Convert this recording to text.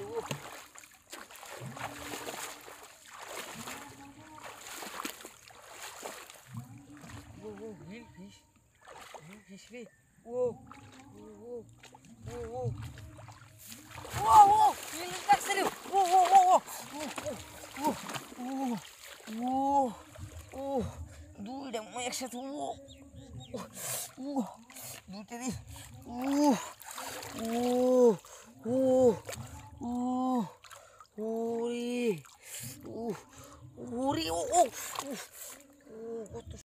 Uou. Uou, uou, vem, vem. Vem, vem, vem. Uou, uou, uou, uou. Uou, uou, ele tá sério. Uou, uou, uou, uou. Uou, uou, uou. Doida, mãe, que você tá. Uou, uou, uou. Doida ali. Uou. 오, 오리, 오, 오리, 오, 오, 오.